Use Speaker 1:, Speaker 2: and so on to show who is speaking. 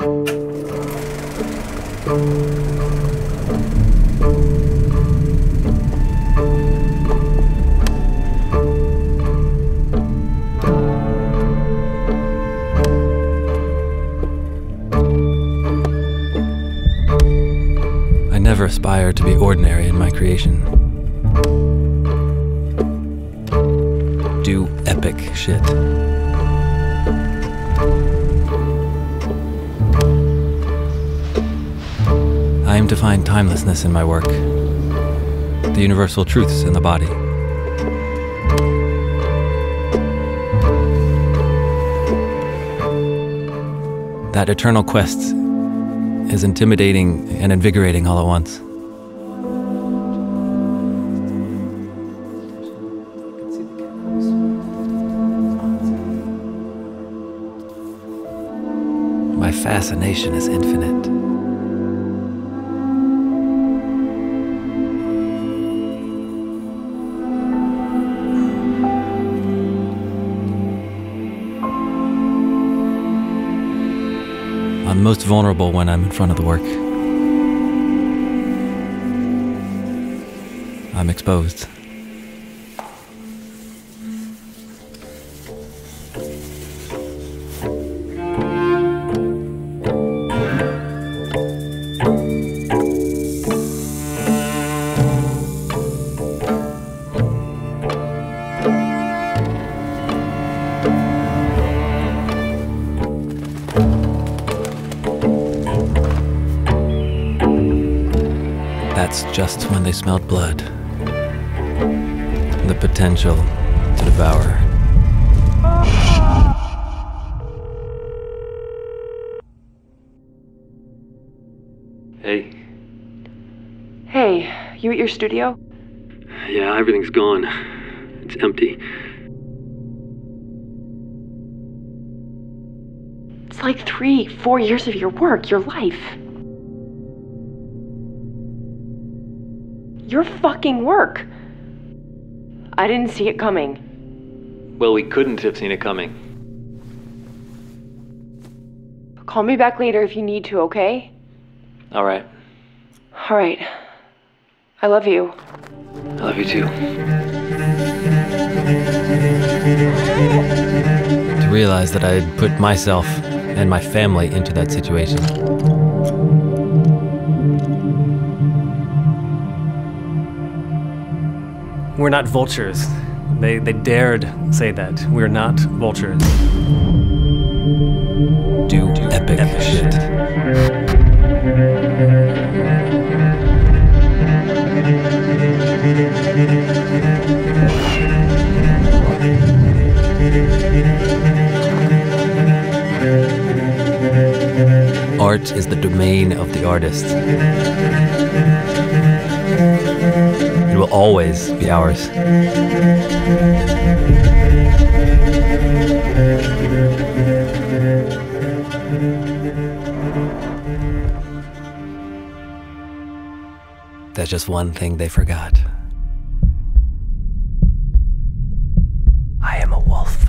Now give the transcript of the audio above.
Speaker 1: I never aspire to be ordinary in my creation. Do epic shit. Aim to find timelessness in my work, the universal truths in the body. That eternal quest is intimidating and invigorating all at once. My fascination is infinite. I'm most vulnerable when I'm in front of the work. I'm exposed. That's just when they smelled blood. The potential to devour. Hey.
Speaker 2: Hey, you at your studio?
Speaker 1: Yeah, everything's gone. It's empty.
Speaker 2: It's like three, four years of your work, your life. Your fucking work. I didn't see it coming.
Speaker 1: Well, we couldn't have seen it coming.
Speaker 2: Call me back later if you need to, okay?
Speaker 1: All right.
Speaker 2: All right. I love you.
Speaker 1: I love you too. To realize that I had put myself and my family into that situation.
Speaker 3: We're not vultures. They, they dared say that. We're not vultures.
Speaker 1: Do epic, shit. Art is the domain of the artist will always be ours. That's just one thing they forgot. I am a wolf.